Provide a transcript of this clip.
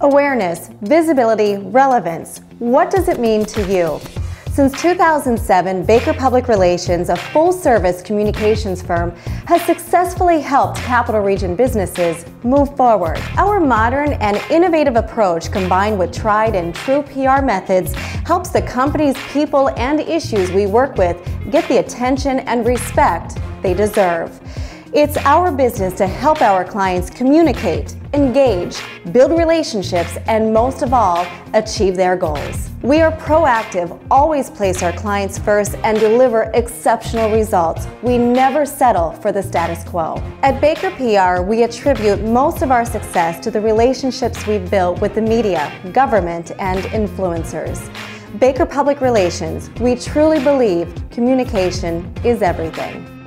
Awareness, visibility, relevance. What does it mean to you? Since 2007, Baker Public Relations, a full service communications firm, has successfully helped Capital Region businesses move forward. Our modern and innovative approach, combined with tried and true PR methods, helps the companies, people, and issues we work with get the attention and respect they deserve. It's our business to help our clients communicate, engage, build relationships, and most of all, achieve their goals. We are proactive, always place our clients first, and deliver exceptional results. We never settle for the status quo. At Baker PR, we attribute most of our success to the relationships we've built with the media, government, and influencers. Baker Public Relations, we truly believe communication is everything.